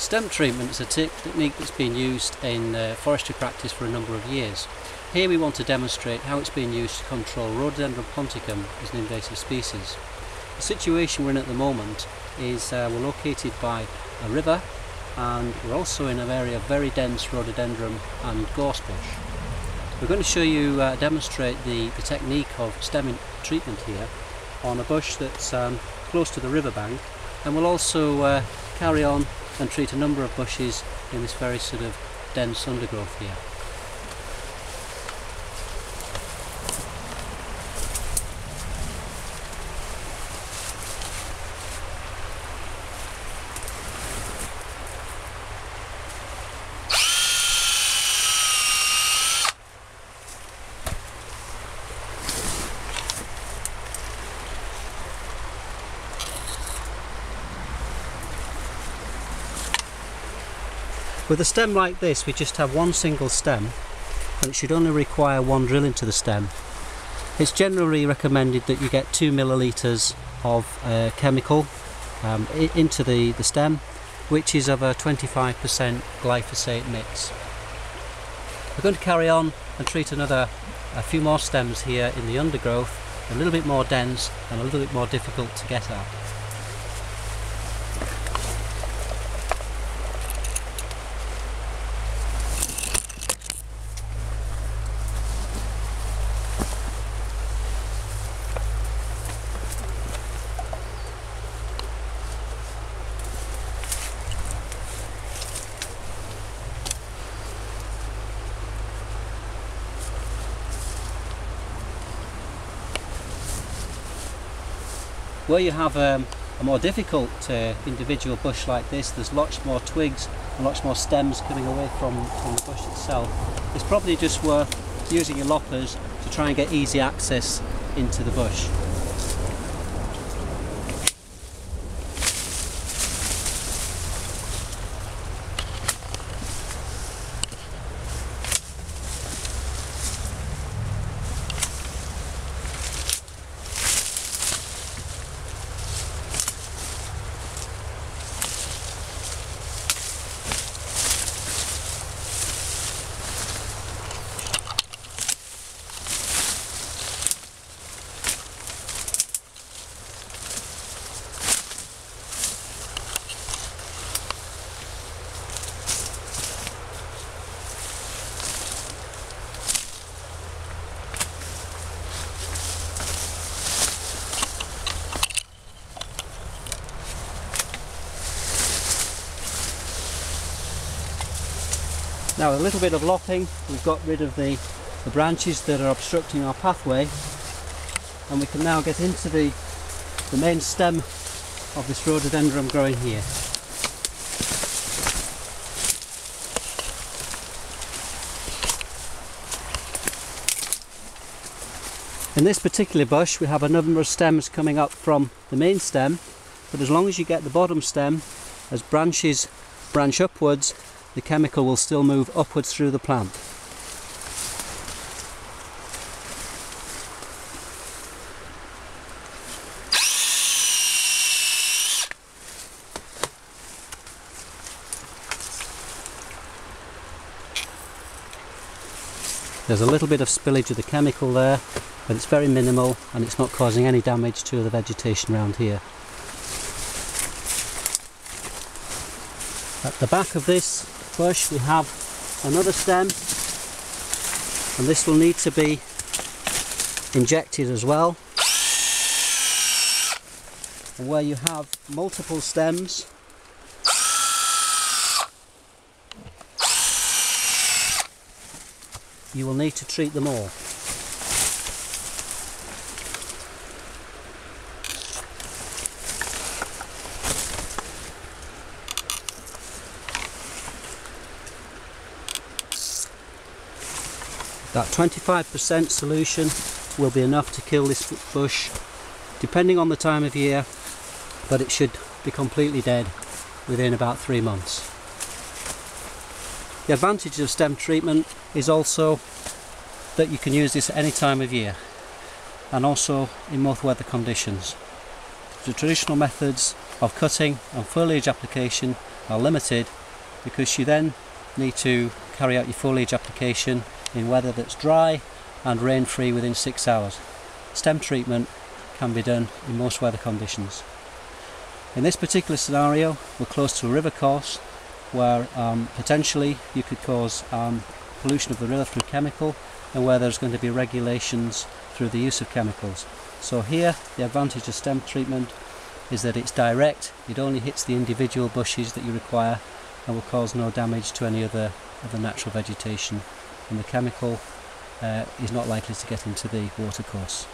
Stem treatment is a technique that's been used in uh, forestry practice for a number of years. Here we want to demonstrate how it's being used to control Rhododendron ponticum as an invasive species. The situation we're in at the moment is uh, we're located by a river and we're also in an area of very dense rhododendron and gorse bush. We're going to show you, uh, demonstrate the, the technique of stem treatment here on a bush that's um, close to the riverbank and we'll also uh, carry on and treat a number of bushes in this very sort of dense undergrowth here. With a stem like this we just have one single stem and it should only require one drill into the stem. It's generally recommended that you get 2 millilitres of uh, chemical um, into the, the stem which is of a 25% glyphosate mix. We're going to carry on and treat another a few more stems here in the undergrowth, a little bit more dense and a little bit more difficult to get at. Where you have um, a more difficult uh, individual bush like this, there's lots more twigs and lots more stems coming away from, from the bush itself. It's probably just worth using your loppers to try and get easy access into the bush. Now a little bit of lopping, we've got rid of the, the branches that are obstructing our pathway. And we can now get into the, the main stem of this rhododendron growing here. In this particular bush we have a number of stems coming up from the main stem. But as long as you get the bottom stem as branches branch upwards the chemical will still move upwards through the plant. There's a little bit of spillage of the chemical there, but it's very minimal and it's not causing any damage to the vegetation around here. At the back of this bush we have another stem. And this will need to be injected as well. And where you have multiple stems. You will need to treat them all That 25% solution will be enough to kill this bush depending on the time of year but it should be completely dead within about three months. The advantage of stem treatment is also that you can use this at any time of year and also in most weather conditions. The traditional methods of cutting and foliage application are limited because you then need to carry out your foliage application in weather that's dry and rain free within six hours. Stem treatment can be done in most weather conditions. In this particular scenario, we're close to a river course where um, potentially you could cause um, pollution of the river through chemical and where there's going to be regulations through the use of chemicals. So here the advantage of stem treatment is that it's direct, it only hits the individual bushes that you require and will cause no damage to any other of the natural vegetation and the chemical uh, is not likely to get into the watercourse.